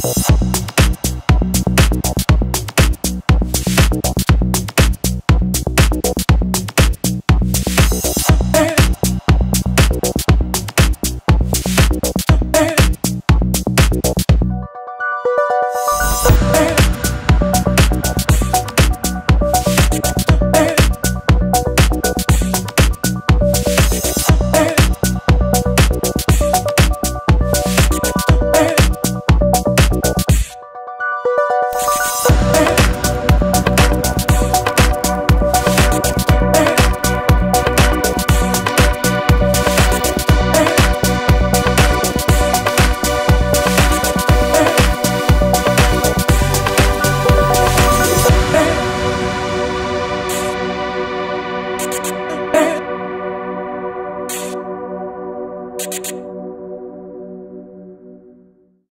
Hey! Hey.